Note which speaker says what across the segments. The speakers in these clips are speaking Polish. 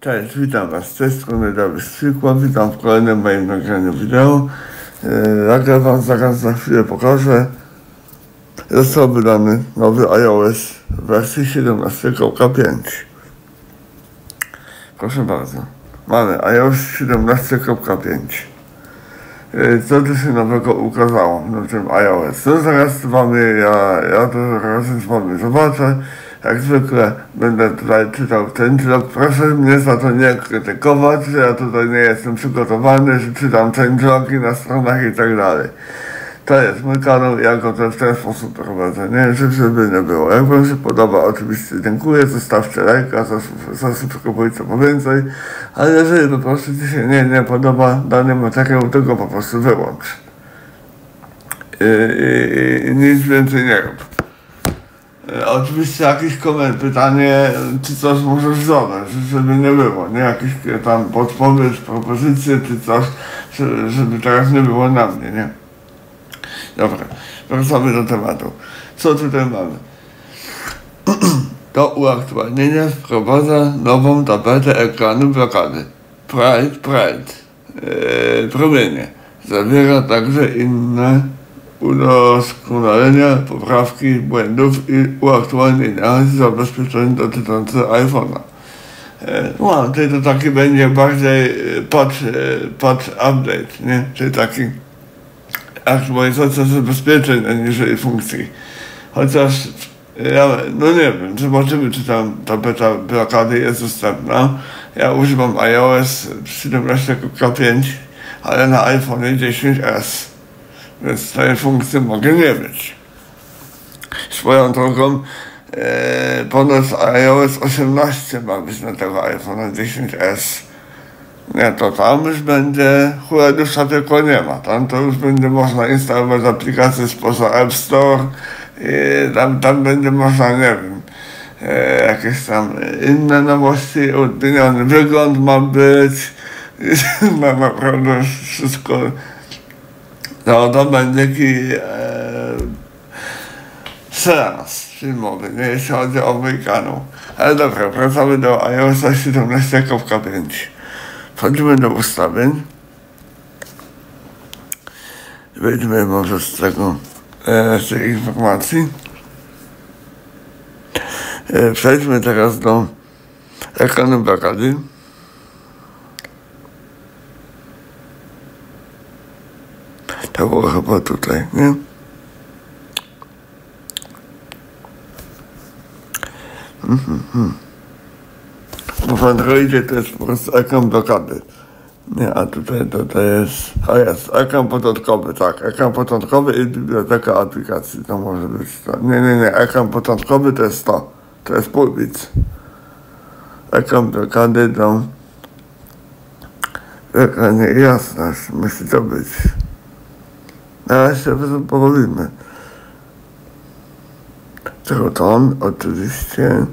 Speaker 1: Cześć, witam Was tej strony Dawid witam w kolejnym moim nagraniu wideo. Yy, nagrywam zaraz za chwilę pokażę. Został wydany nowy iOS wersji 17.5. Proszę bardzo, mamy iOS 17.5. Yy, Co tu się nowego ukazało na tym iOS? No zaraz mamy, ja, ja to zaraz z Wami zobaczę. Jak zwykle będę tutaj czytał ten vlog. Proszę mnie za to nie krytykować, ja tutaj nie jestem przygotowany, że czytam ten vlogi na stronach i tak dalej. To jest mój kanał, ja go też w ten sposób prowadzę, nie? Że- Żeby nie było. Jak wam się podoba, oczywiście dziękuję, zostawcie lajka, zas- zasubskrybujcie po więcej, ale jeżeli po prostu ci się nie, nie podoba dany materiał, to go po prostu wyłącz. I, i, i nic więcej nie rób. E, Oczywiście jakiś komentarz, pytanie, czy coś możesz zadać, żeby nie było, nie? Jakiś e, tam podpowiedź, propozycje, czy coś, żeby, teraz nie było na mnie, nie? Dobra, wracamy do tematu. Co tutaj mamy? To uaktualnienie wprowadza nową tapetę ekranu blokady. Pride, Pride, eee, promienie. Zawiera także inne udoskonalenia, poprawki błędów i uaktualnienia zabezpieczeń dotyczących iPhone'a. E, No, czyli to taki będzie bardziej e, patch, e, patch update, nie? Czyli taki aktualizacja zabezpieczeń, a niżeli funkcji. Chociaż ja, no nie wiem, zobaczymy, czy tam ta beta blokady jest dostępna. Ja używam iOS 17.5, ale na iPhone 10s, więc tej funkcji mogę nie mieć. Swoją drogą, e, ponoć iOS 18 ma być na tego iPhone 10s. Nie, to tam już będzie, Huedusza tylko nie ma. Tam to już będzie można instalować aplikacje spoza App Store i tam, tam będzie można, nie wiem, e, jakieś tam inne nowości, odmieniony wygląd ma być. I na naprawdę wszystko. No to będzie taki e, seans filmowy, nie jeśli chodzi o kanał. Ale dobra, wracamy do iOS 17.5. Wchodzimy do ustawień. Wejdźmy może z tego, e, z tej informacji. E, przejdźmy teraz do ekranu blokady. To było chyba tutaj, nie? Bo w Androidzie to jest po prostu ekran blokady. Nie, a tutaj to, to jest, a jest, ekran początkowy, tak, ekran początkowy i biblioteka aplikacji, to może być to. Nie, nie, nie, ekran początkowy to jest to, to jest pulpit. Ekran blokady to ekranie jasność, musi to być. Teraz się porobimy. Troton, oczywiście.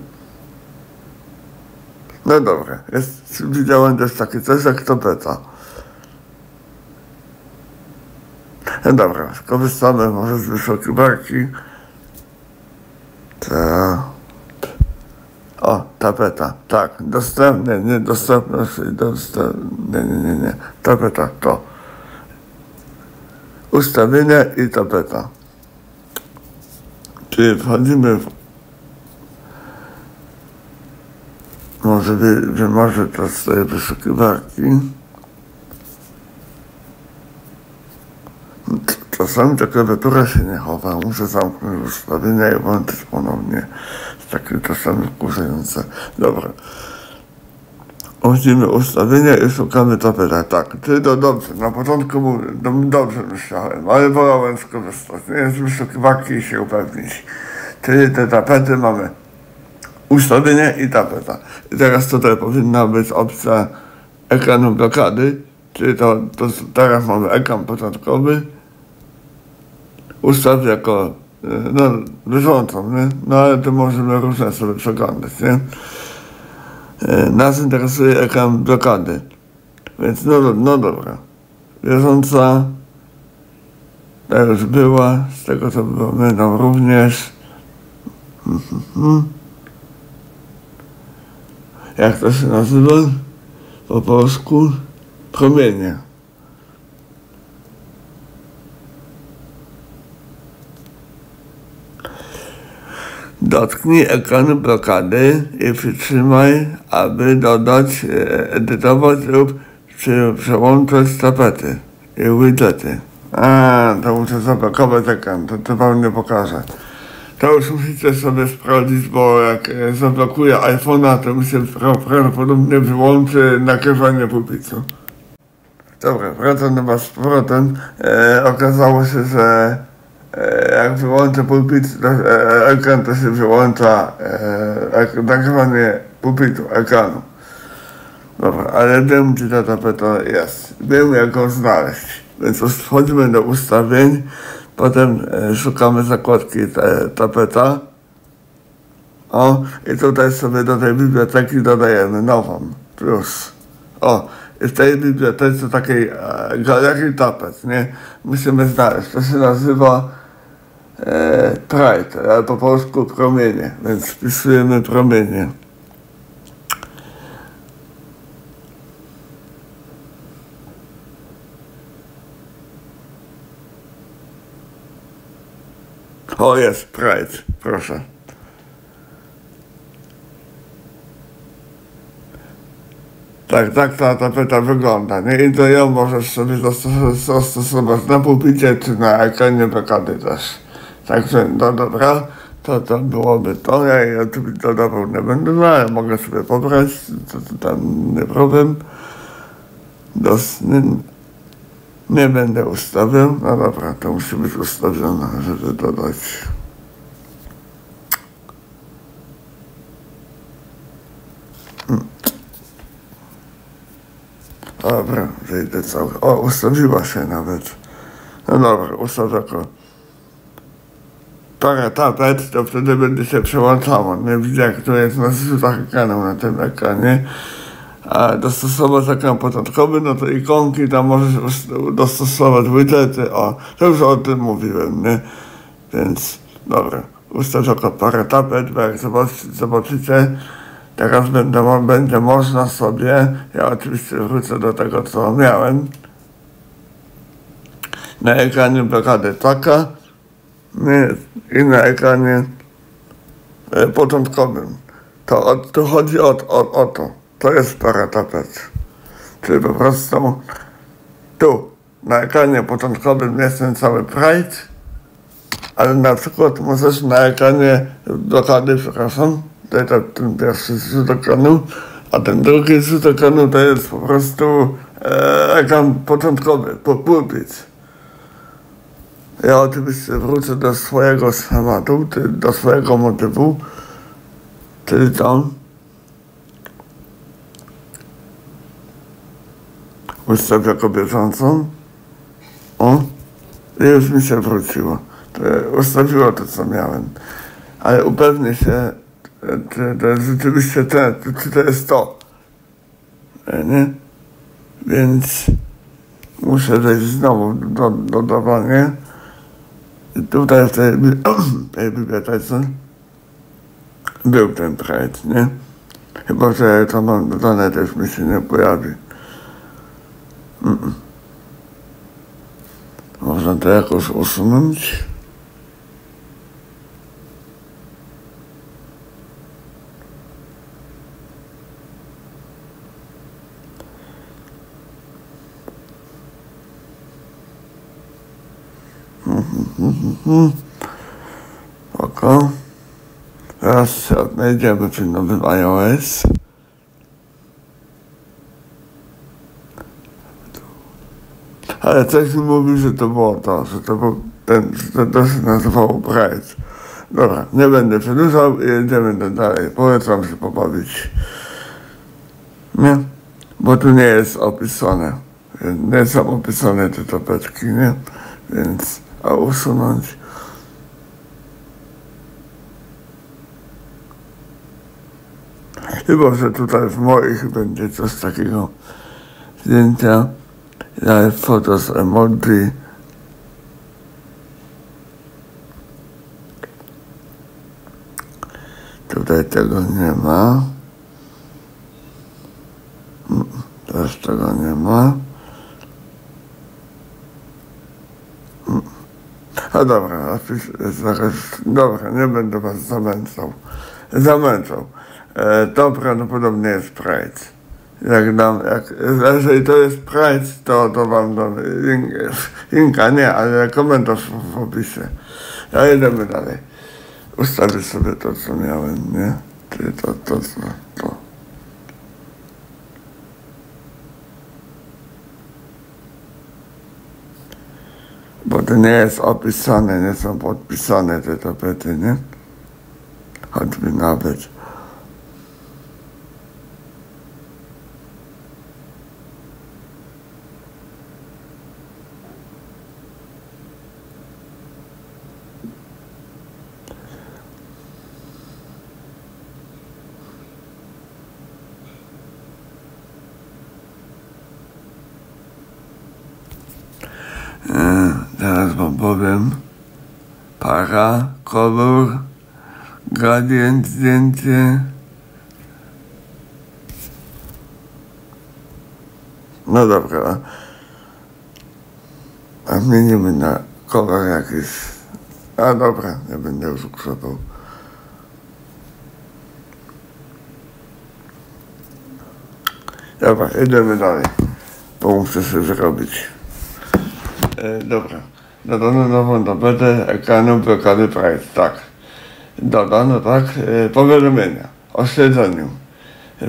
Speaker 1: No dobra, jest, widziałem też takie coś jak topeta. No dobra, skorzystamy może z wyszukiwarki. Ta. O, tapeta, tak, dostępne, nie, dostępność, dostępne, nie, nie, nie, tapeta, to. Ustawienia i tapeta. Czyli wchodzimy w Może wy, wy może to z tej wyszukiwarki. Czasami ta klawiatura się nie chowa, muszę zamknąć ustawienia i włączyć ponownie. Jest takie czasami wkurzające. Dobra. Wchodzimy ustawienia i szukamy tapeta. Tak, czyli to dobrze. Na początku mówię, do, dobrze myślałem, ale wolałem skorzystać. Nie jest wyszukiwarki i się upewnić. Czyli te tapety mamy ustawienie i tapeta. I teraz tutaj powinna być opcja ekranu blokady, czyli to, to teraz mamy ekran początkowy, ustaw jako e, no, bieżącą, nie? No ale to możemy różne sobie przeglądać, nie? E, Nas interesuje ekran blokady, więc no, no dobra. Bieżąca, ta już była, z tego co będą również. Jak to się nazywa po polsku? Promienie. Dotknij ekranu blokady i przytrzymaj, aby dodać, e, edytować lub przełączać tapety i widgety. A, to muszę zablokować ekran, to, to wam nie pokażę. To już musicie sobie sprawdzić, bo jak e, zablokuję iPhone'a, to mi się prawdopodobnie wyłączy nakrywanie pulpitu. Dobra, wracam do was z powrotem. E, okazało się, że jak wyłączę pulpit, to, e, ekran to się wyłącza e, nagrywanie pulpitu, ekranu. Dobra, ale wiem gdzie ta tapeta jest. Wiem jak ją znaleźć. Więc wchodzimy do ustawień, potem e, szukamy zakładki tapeta. O, i tutaj sobie do tej biblioteki dodajemy nową, plus. O, i w tej bibliotece takiej e, galerii tapet, nie? Musimy znaleźć. To się nazywa e, Pride, ale po polsku promienie, więc wpisujemy promienie. O, jest Pride, proszę. Tak, tak ta tapeta wygląda, nie? I to ją możesz sobie zastosować na pulpicie czy na ekranie blokady też. Także, no dobra, to to byłoby to. Ja jej oczywiście dodawał nie będę, no mogę sobie pobrać, to, to tam nie problem. Dos, nie, nie będę ustawiał. No dobra, to musi być ustawione, żeby dodać. Hmm. Dobra, wyjdę cały. O, ustawiła się nawet. No dobra, ustawię. Parę tapet, to wtedy będzie się przełączało. Nie widzę, to jest na zrzutach ekranu na tym ekranie. A dostosować ekran początkowy, no to ikonki tam możesz dostosować widgety, o, to już o tym mówiłem, nie? Więc, dobra, ustawię tylko parę tapet, bo jak zobaczycie, teraz będę, będzie można sobie, ja oczywiście wrócę do tego, co miałem, na ekranie blokady taka, nie, i na ekranie e, początkowym. To, to chodzi o, o, o to to jest paratapet. Czyli po prostu tu na ekranie początkowym jest ten cały Pride, ale na przykład możesz na ekranie blokady, przepraszam, to jest ten pierwszy zrzut ekranu, a ten drugi zrzut ekranu to jest po prostu e, ekran początkowy, pulpit. Ja oczywiście wrócę do swojego schematu, do swojego motywu, czyli to, ustawia jako bieżącą. O, i już mi się wróciło. Ustawiło to, co miałem. Ale upewnię się, czy to jest rzeczywiście ten, czy to jest to. Nie? Więc muszę wejść znowu do dodawania. I tutaj w tej, bibliotece był ten projekt, nie? Chyba, że to mam dodane, też mi się nie pojawi. Można to jakoś usunąć? Oko. Teraz się odnajdziemy przy nowym iOS. ale coś mi mówi, że to było to, że to był ten, że to się nazywało Pride. Dobra, nie będę przedłużał i jedziemy dalej. Polecam się pobawić. Nie? Bo tu nie jest opisane. Nie są opisane te tapetki, nie? Więc, a usunąć. Chyba, że tutaj w moich będzie coś takiego zdjęcia live photos emoji. Tutaj tego nie ma. Też tego nie ma. A dobra, zaraz, dobra, nie będę was zamęczał. Zamęczał. E, to prawdopodobnie jest Pride. Jak dam, jak, jeżeli to jest Pride, to, to wam dam linka, nie, ale komentarz w, w opisie. A jedziemy dalej. Ustawię sobie to, co miałem, nie? To, to, to, to. To nie jest opisane, nie są podpisane te tapety, nie? Choćby nawet. Teraz wam powiem. Para, kolor, gradient, zdjęcie. No dobra. A zmienimy na kolor jakiś. A dobra, nie będę już ukrzywał. Dobra, idziemy dalej. Bo muszę sobie zrobić. E, dobra. Dodano nową tapetę ekranu blokady Price. Tak. Dodano tak. E, powiadomienia o śledzeniu.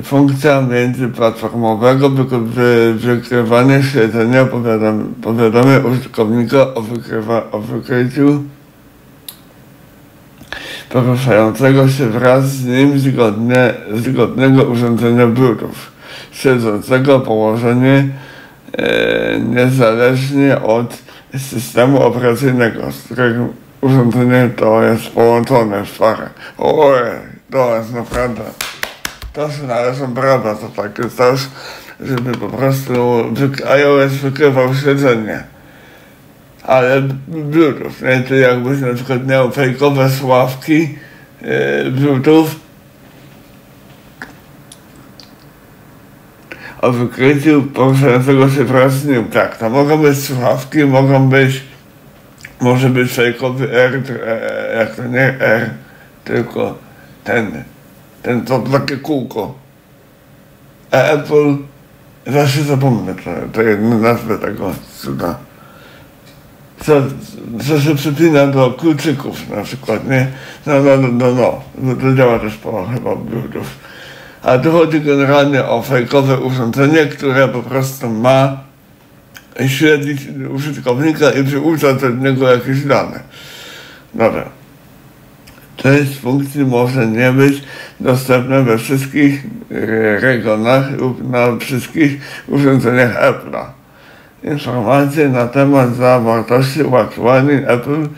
Speaker 1: Funkcja międzyplatformowego wy- wykrywania śledzenia powiadam, powiadamia użytkownika o, wykrywa, o wykryciu poruszającego się wraz z nim zgodnie, zgodnego urządzenia Bluetooth, śledzącego położenie niezależnie od systemu operacyjnego, z którego urządzenie to jest połączone w parę. Oj, to jest naprawdę, to się należą brawa, to tak jest też, żeby po prostu iOS wykrywał śledzenie. Ale Bluetooth, nie? Czyli jakbyś na przykład miał fejkowe sławki e, Bluetooth, o wykryciu z nim. Tak, to mogą być słuchawki, mogą być, może być fejkowy R, e, jak to nie R, tylko ten, ten to takie kółko. A Apple, zawsze zapomnę to, to jedną nazwę tego cuda. Co, co się przypina do kluczyków na przykład, nie? No, no, no, no, no. no to działa też po chyba Bluetooth. A tu chodzi generalnie o fejkowe urządzenie, które po prostu ma śledzić użytkownika i przyuczać od niego jakieś dane. Dobra. Część funkcji może nie być dostępna we wszystkich regionach lub na wszystkich urządzeniach Apple'a. Informacje na temat zawartości uaktualnień Apple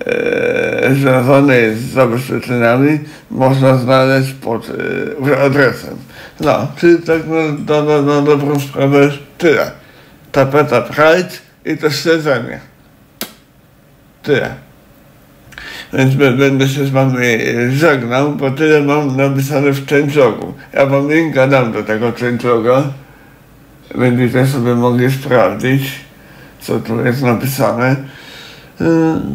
Speaker 1: e, związanej z zabezpieczeniami można znaleźć pod e, adresem. No, czyli tak na, na, na, dobrą sprawę tyle. Tapeta Pride i to śledzenie. Tyle. Więc będę się z wami żegnał, bo tyle mam napisane w changelogu. Ja wam linka dam do tego changeloga. Będziecie sobie mogli sprawdzić, co tu jest napisane. Yy,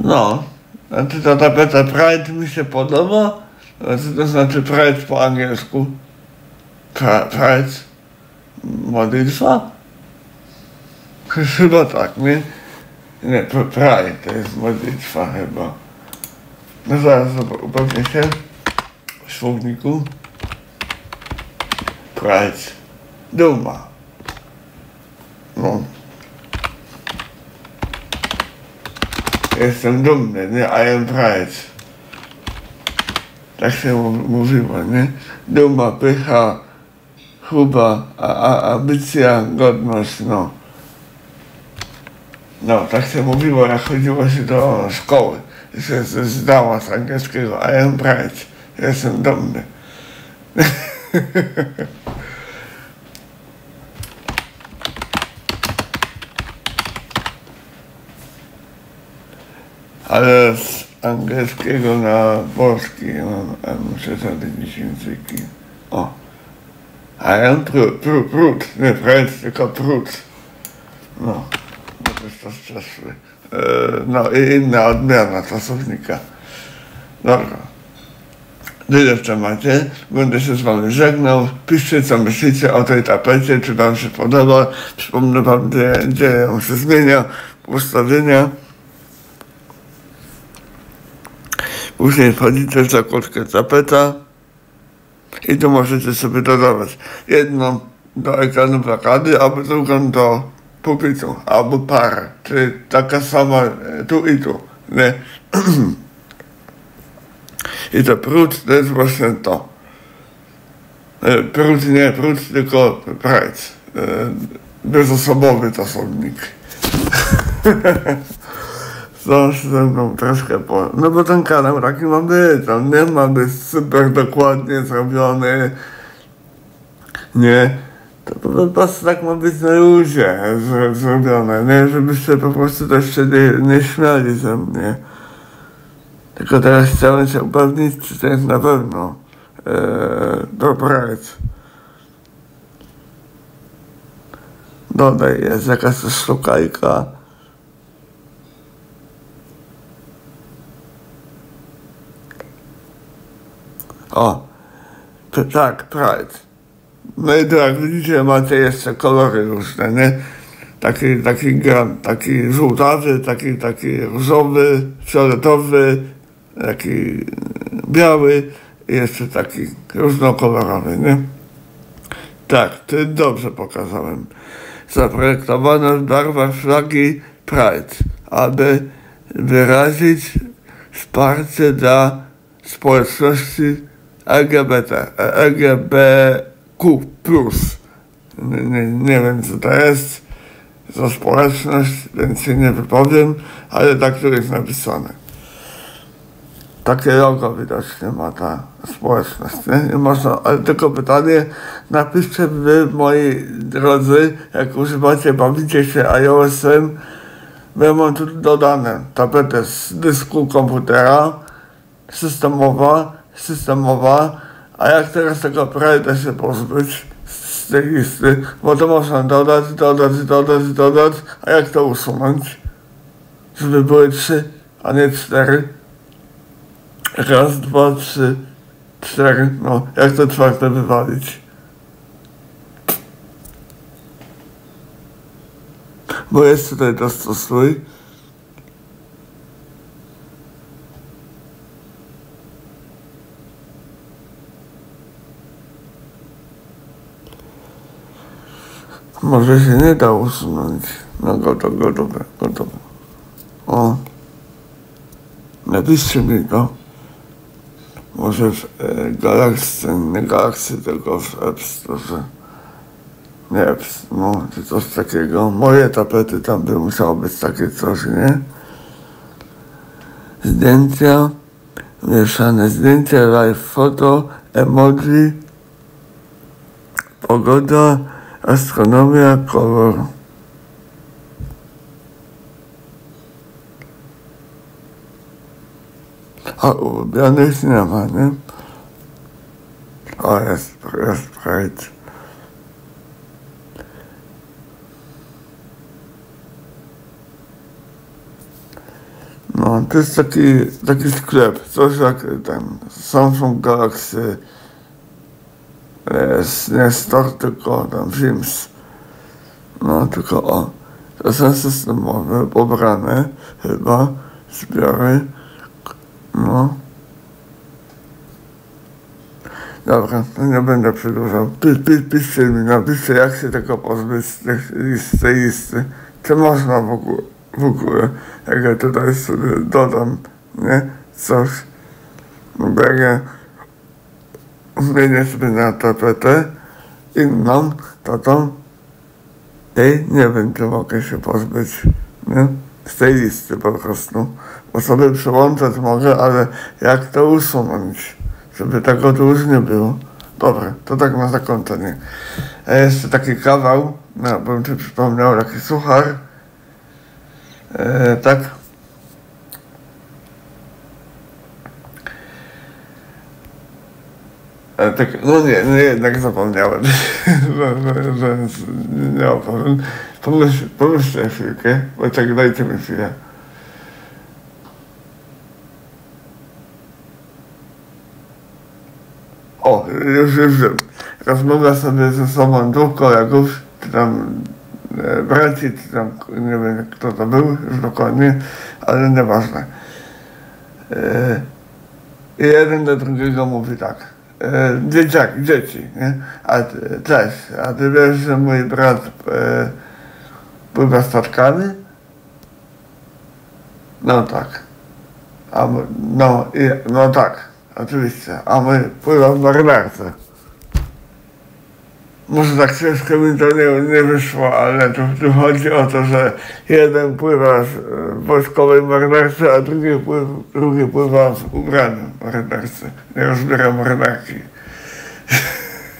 Speaker 1: No, znaczy ta tapeta Pride mi się podoba. Co to znaczy Pride po angielsku? Pra- Pride? Modlitwa? Chyba tak, nie? Nie, Pride to jest modlitwa chyba. No zaraz upewnię się w słowniku. Pride. Duma. No. Jestem dumny, nie? I am pride. Tak się mówiło, nie? Duma, pycha, chuba, a, a, ambicja, godność, no. No, tak się mówiło, jak chodziło się do szkoły. Się zdała z angielskiego. I am pride. Jestem dumny. Ale z angielskiego na polski mam, muszę zrobić języki. O. A ja prut, prut, nie pręd, tylko prut. No, no to jest to szczęśliwy. E, no i inna odmiana czasownika. Dobra. Tyle w temacie. Będę się z wami żegnał. Piszcie co myślicie o tej tapecie, czy wam się podoba. Przypomnę wam, gdzie, gdzie on się zmienia, ustawienia. Później wchodzicie w zakładkę tapeta i tu możecie sobie dodawać jedną do ekranu blokady, albo drugą do pulpitu, albo parę, czyli taka sama e, tu i tu. Nie? I to pród to jest właśnie to. E, Pród nie pród, tylko pride. E, Bezosobowy czasownik. Co ze mną troszkę po... No bo ten kanał taki ma być, on nie ma być super dokładnie zrobiony. Nie. To po prostu tak ma być na luzie z- zrobione, nie? Żebyście po prostu też się nie, nie śmiali ze mnie. Tylko teraz chciałem się upewnić, czy to jest na pewno e, dobre. Dodaj, jest jakaś szukajka. O, to tak, Pride. No i jak widzicie, macie jeszcze kolory różne, nie? Taki, taki taki żółtawy, taki, taki różowy, fioletowy, taki biały i jeszcze taki różnokolorowy, nie? Tak, to dobrze pokazałem. Zaprojektowano w barwach flagi Pride, aby wyrazić wsparcie dla społeczności LGBT, LGBTQ+. Nie, nie, nie wiem co to jest za społeczność, więc się nie wypowiem, ale tak tu jest napisane. Takie logo widocznie ma ta społeczność, nie? I można, ale tylko pytanie, napiszcie wy, moi drodzy, jak używacie, bawicie się iOS-em, ja mam tu dodane tapetę z dysku komputera, systemowa, systemowa, a jak teraz tego Pride'a się pozbyć z tej listy, bo to można dodać, dodać, dodać, dodać, a jak to usunąć? Żeby były trzy, a nie cztery. Raz, dwa, trzy, cztery, no, jak to czwarte wywalić? Bo jest tutaj dostosuj. Może się nie da usunąć. No gotowe, gotowe, gotowe. O. Napiszcie mi to. Może w e, Galaxy, nie Galaxy, tylko w App Store. Nie, Apps, no, czy coś takiego. Moje tapety tam by musiało być takie coś, nie? Zdjęcia, mieszane zdjęcia, live foto, emoji, pogoda, astronomia, kolor. A ulubionych nie ma, nie? O, jest, jest Pride. No, to jest taki, taki sklep, coś jak ten Samsung Galaxy nie Store, tylko tam Films. No, tylko o, to są systemowe, pobrane chyba, zbiory, no. Dobra, to nie będę przedłużał. Pis, piszcie mi, napiszcie jak się tego pozbyć z, tych, z tej listy. Czy można w ogóle, w ogóle, jak ja tutaj sobie dodam, nie, coś. Bo jak ja zmienię sobie na tapetę inną, to tą tej nie wiem, czy mogę się pozbyć, nie? Z tej listy po prostu. Bo sobie przyłączać mogę, ale jak to usunąć, żeby tego tu już nie było. Dobra, to tak na zakończenie. A jeszcze taki kawał, no, bym ci przypomniał, taki suchar. E, tak. Tak, no nie, no jednak zapomniałem, że, że, że nie opowiem. Pomyśl, pomyślcie chwilkę, bo tak dajcie mi chwilę. O, już, już wiem. Rozmawia sobie ze sobą dwóch kolegów, czy tam e, braci, czy tam, nie wiem kto to był już dokładnie, ale nieważne. E, jeden do drugiego mówi tak. E, dzieci, nie? A cześć, a ty wiesz, że mój brat e, pływa statkami? No tak. A no, i, no tak, oczywiście. A my pływa w marynarce. Może tak ciężko mi to nie, nie wyszło, ale tu, tu chodzi o to, że jeden pływa w wojskowej marynarce, a drugi, pływ, drugi pływa w ubraniu marynarce. Nie rozbiera marynarki.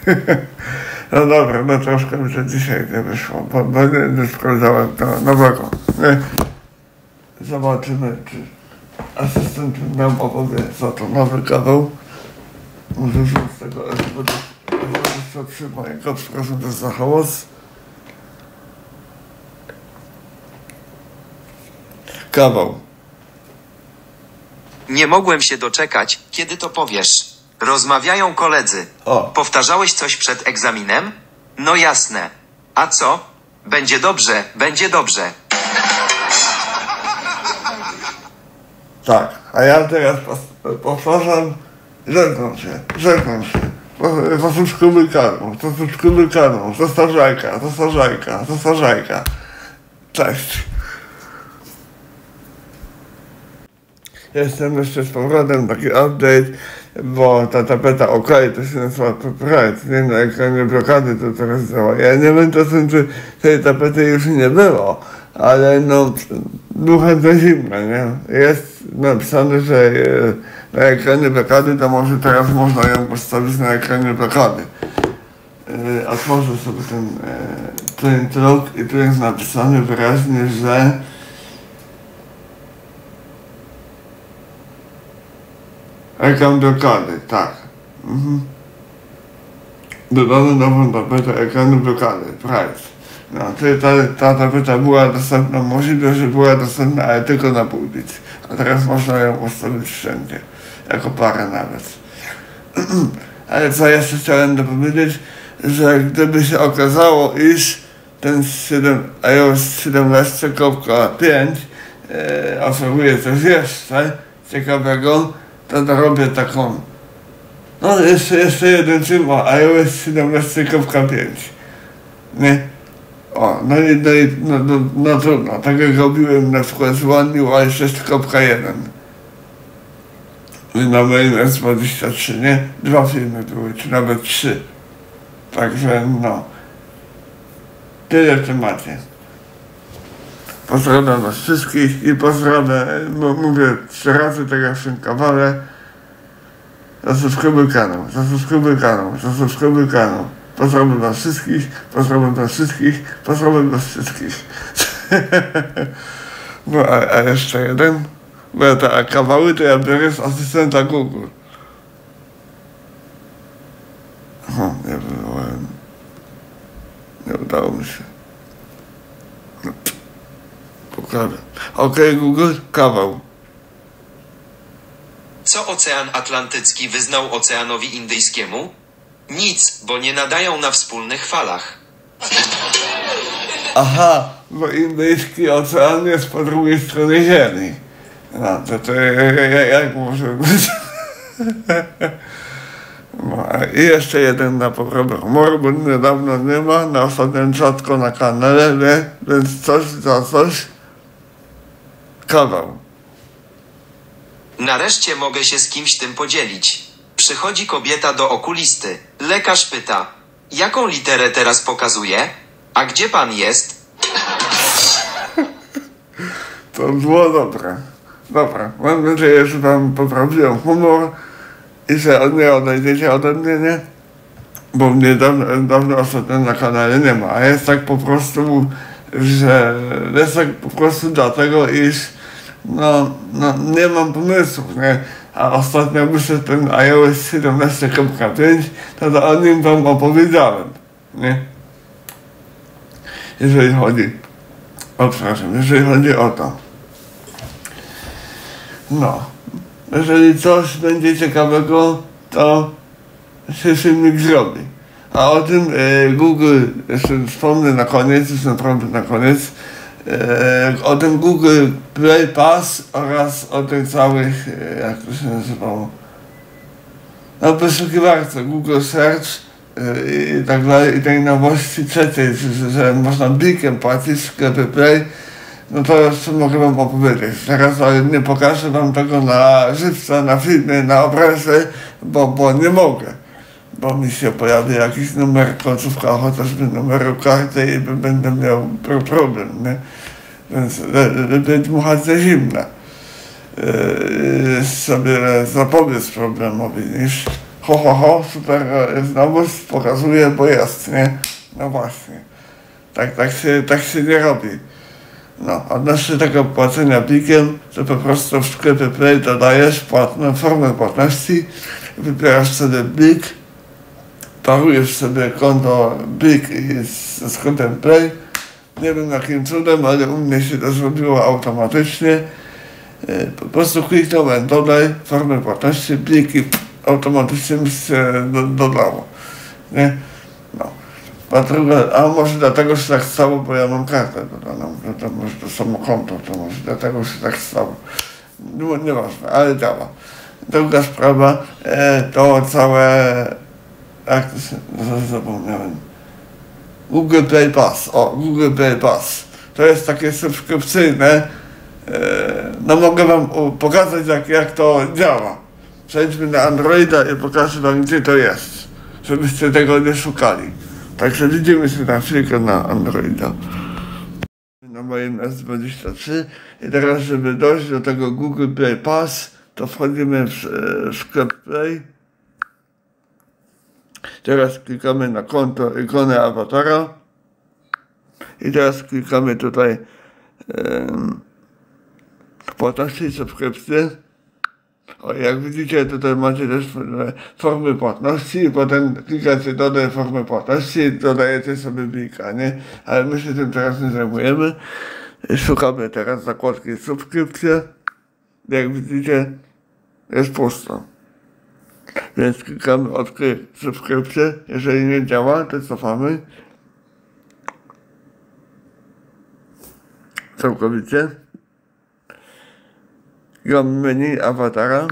Speaker 1: no dobra, no troszkę mi to dzisiaj nie wyszło, bo, bo nie, nie sprawdzałem to nowego. Nie? Zobaczymy, czy asystent nam opowie, co to nowy kawał. Może z tego będę zatrzymał, jako przepraszam też za hałas. Kawał.
Speaker 2: Nie mogłem się doczekać, kiedy to powiesz. Rozmawiają koledzy.
Speaker 1: O,
Speaker 2: Powtarzałeś coś przed egzaminem? No jasne. A co? Będzie dobrze, będzie dobrze.
Speaker 1: tak. A ja teraz powtarzam, żegnam się, żegnam się. Zasłużkowy karą, zasłużkowy karą, zastarzajka, zastarzajka, zastarzajka. Cześć. Jestem jeszcze z powrotem, taki update, bo ta tapeta OK, to się nazywa Pride, nie na ekranie blokady to teraz działa. Ja nie wiem czasem, czy tej tapety już nie było, ale no, ducha za zimna, nie? Jest napisane, że e, na ekranie blokady, to może teraz można ją postawić na ekranie blokady. E, Otworzę sobie ten, e, ten truk i tu jest napisane wyraźnie, że Ekran blokady, tak. Mhm. Dodano nową tapetę ekranu blokady, price. No, ta, ta tapeta była dostępna, możliwe, że była dostępna, ale tylko na pulpit. A teraz można ją postawić wszędzie, jako parę nawet. ale co jeszcze chciałem dopowiedzieć, że gdyby się okazało, iż ten 7, iOS 17.5 e, oferuje coś jeszcze ciekawego, to dorobię taką. No jeszcze, jeszcze jeden film o iOS 17.5. Nie? O, no i, no, no, no, no trudno, tak jak robiłem na przykład z One UI 6.1. I na moim S23, nie? Dwa filmy były, czy nawet trzy. Także no. Tyle w temacie. Pozdrawiam was wszystkich i pozdrawiam, mówię trzy razy, tak jak w tym kawale. Zasubskrybuj kanał, zasubskrybuj kanał, zasubskrybuj kanał. Pozdrawiam was wszystkich, pozdrawiam was wszystkich, pozdrawiam was wszystkich. no a, a jeszcze jeden, ja te kawały to ja biorę z asystenta Google. O, nie byłem. Nie udało mi się. No, Pokażę. Okej, Google, kawał.
Speaker 2: Co Ocean Atlantycki wyznał Oceanowi Indyjskiemu? Nic, bo nie nadają na wspólnych falach.
Speaker 1: Aha, bo indyjski ocean jest po drugiej stronie Ziemi. No, to, to jak, może być? No, i jeszcze jeden na humoru, bo niedawno nie ma, na ostatnim rzadko na kanale, nie? więc coś za coś. Kawał.
Speaker 2: Nareszcie mogę się z kimś tym podzielić. Przychodzi kobieta do okulisty. Lekarz pyta: Jaką literę teraz pokazuje? A gdzie pan jest?
Speaker 1: To było dobre. Dobra, mam nadzieję, że wam poprawiłem humor i że nie odejdziecie ode mnie, nie? Bo mnie dawno, dawno ostatnio na kanale nie ma, a jest tak po prostu, że jest tak po prostu dlatego, iż no, no nie mam pomysłów, nie? A ostatnio wyszedł ten iOS 17.5, to, o nim wam opowiedziałem, nie? Jeżeli chodzi, o przepraszam, jeżeli chodzi o to. No, jeżeli coś będzie ciekawego, to się filmik zrobi. A o tym e, Google, jeszcze wspomnę na koniec, już naprawdę na koniec, o tym Google Play Pass oraz o tych całych, e, jak to się nazywało, no wyszukiwarce Google Search e, i tak dalej, i tej nowości trzeciej, że, że można blikiem płacić w sklepie Play, no to jeszcze mogę wam opowiedzieć. Teraz nie pokażę wam tego na żywca, na filmie, na obrazie, bo, bo nie mogę bo mi się pojawi jakiś numer, końcówka chociażby numeru karty i będę miał problem, nie? Więc lepiej dmuchać ze zimna. Yy, sobie zapobiec problemowi niż ho, ho, ho, super, znowu pokazuje, bo jest, nie? No właśnie. Tak, tak, się, tak się nie robi. No, odnośnie tego płacenia plikiem, to po prostu w sklepie Play dodajesz płatną formę płatności, wybierasz sobie plik, parujesz sobie konto Big z, z kontem Play. Nie wiem jakim cudem, ale u mnie się to zrobiło automatycznie. E, po prostu kliknąłem dodaj formę płatności, pliki automatycznie mi się do, dodało. Nie? No. A, druga, a może dlatego się tak stało, bo ja mam kartę dodaną, to, to może to samo konto, to może dlatego się tak stało. No, nieważne, ale działa. Druga sprawa, e, to całe jak to się, zapomniałem. Google Play Pass, o, Google Play Pass. To jest takie subskrypcyjne. E, no mogę wam pokazać jak, jak to działa. Przejdźmy na Androida i pokażę wam gdzie to jest, żebyście tego nie szukali. Także widzimy się na chwilkę na Androida. Na moim S23 i teraz żeby dojść do tego Google Play Pass, to wchodzimy w, w sklep Play. Teraz klikamy na konto ikonę awatara i teraz klikamy tutaj um, płatności i subskrypcje. O, jak widzicie, tutaj macie też formy płatności potem klikacie dodaj formę płatności dodajecie sobie blika, nie? Ale my się tym teraz nie zajmujemy. Szukamy teraz zakładki subskrypcje. Jak widzicie, jest pusto. Więc klikamy odkryj subskrypcję. Jeżeli nie działa, to cofamy. Całkowicie. Gram menu awatara.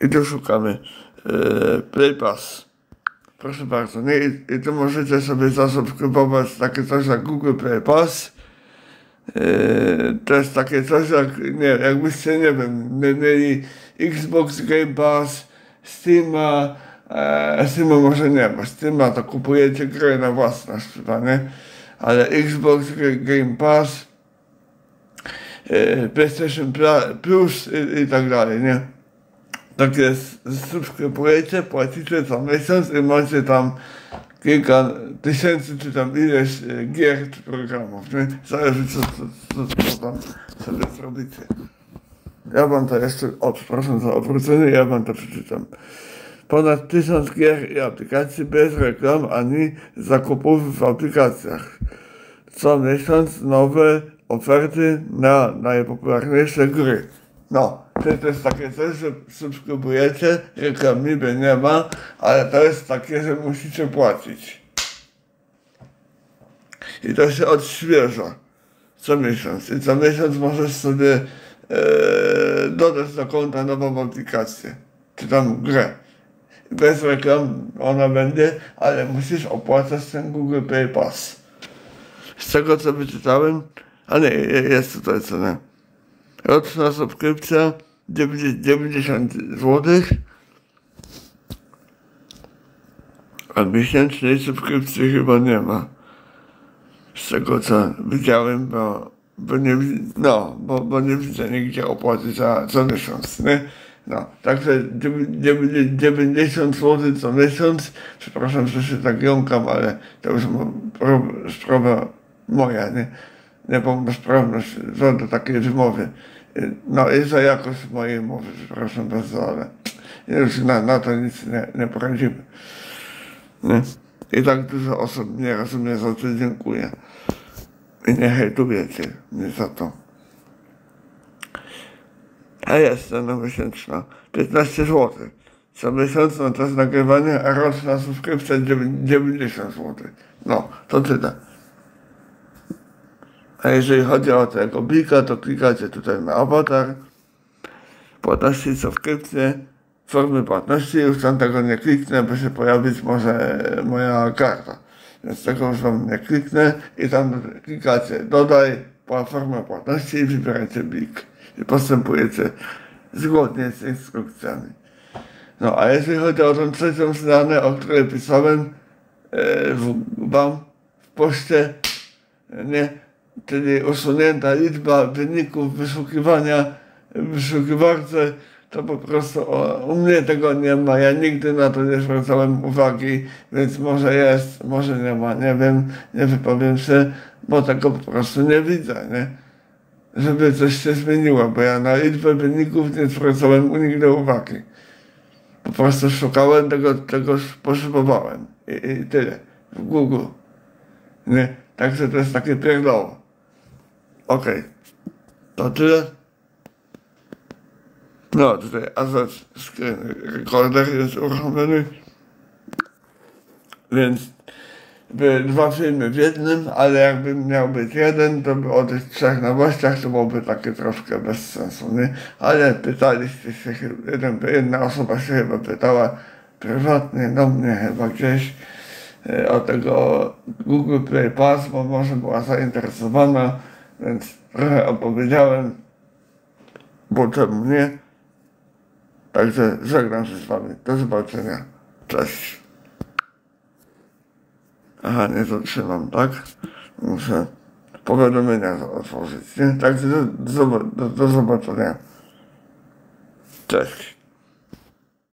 Speaker 1: I tu szukamy yy, Play Pass. Proszę bardzo. Nie? I, I tu możecie sobie zasubskrybować takie coś jak Google Play Pass. Yy, to jest takie coś jak, nie jakbyście, nie wiem, mieli Xbox Game Pass, Steama, e, Steama może nie, bo Steama to kupujecie gry na własność chyba, nie? Ale Xbox Game Pass, e, PlayStation Plus i, i tak dalej, nie? Tak jest, subskrybujecie, płacicie co miesiąc i macie tam kilka tysięcy czy tam ileś e, gier czy programów, nie? Zależy co, co, co, co tam sobie zrobicie. Ja wam to jeszcze, o przepraszam za odwrócenie, ja wam to przeczytam. Ponad tysiąc gier i aplikacji bez reklam ani zakupów w aplikacjach. Co miesiąc nowe oferty na najpopularniejsze gry. No, to jest takie coś, że subskrybujecie, reklam niby nie ma, ale to jest takie, że musicie płacić. I to się odświeża co miesiąc. I co miesiąc możesz sobie dodać do konta nową aplikację, czy tam grę. Bez reklam ona będzie, ale musisz opłacać ten Google Play Pass. Z tego co wyczytałem, a nie, jest tutaj cena. Roczna subskrypcja 90 zł. A miesięcznej subskrypcji chyba nie ma. Z tego co widziałem, bo bo nie, no, bo, bo nie widzę nigdzie opłaty za, co miesiąc, nie? No, także 90 zł co miesiąc, przepraszam, że się tak jąkam, ale to już sprawa moja, nie? Niepełnosprawność, żadne takiej wymowy. No i za jakość mojej mowy, przepraszam bardzo, ale już na, na to nic nie, nie poradzimy. Nie? I tak dużo osób nie rozumie, za co dziękuję. I nie hejtujecie mnie za to. A jest cena miesięczna 15 zł. Co miesiąc na czas nagrywania, a roczna subskrypcja 90 zł. No, to tyle. A jeżeli chodzi o tego blika, to klikacie tutaj na awatar, płatności, subskrypcje, formy płatności, już tam tego nie kliknę, by się pojawić może moja karta. Tego już wam nie kliknę i tam klikacie dodaj formę płatności i wybieracie blik. I postępujecie zgodnie z instrukcjami. No a jeżeli chodzi o tą trzecią zmianę, o której pisałem e, w, w poście, nie, czyli usunięta liczba wyników wyszukiwania w wyszukiwarce, to po prostu o, u mnie tego nie ma. Ja nigdy na to nie zwracałem uwagi, więc może jest, może nie ma, nie wiem, nie wypowiem się, bo tego po prostu nie widzę, nie? Żeby coś się zmieniło, bo ja na liczbę wyników nie zwracałem nigdy uwagi. Po prostu szukałem tego, czego potrzebowałem. I, I tyle. W Google. Nie? Także to jest takie pierdoło. Okej. To tyle. No, tutaj Azet Screen Recorder jest uruchomiony. Więc by dwa filmy w jednym, ale jakbym miał być jeden, to by o tych trzech nowościach to byłoby takie troszkę bez sensu, nie? Ale pytaliście się, jeden, jedna osoba się chyba pytała prywatnie do mnie chyba gdzieś e, o tego Google Play Pass, bo może była zainteresowana, więc trochę opowiedziałem, bo czemu nie? Także żegnam się z wami. Do zobaczenia. Cześć. Aha, nie zatrzymam, tak? Muszę powiadomienia otworzyć, nie? Także do, do, do, do zobaczenia. Cześć.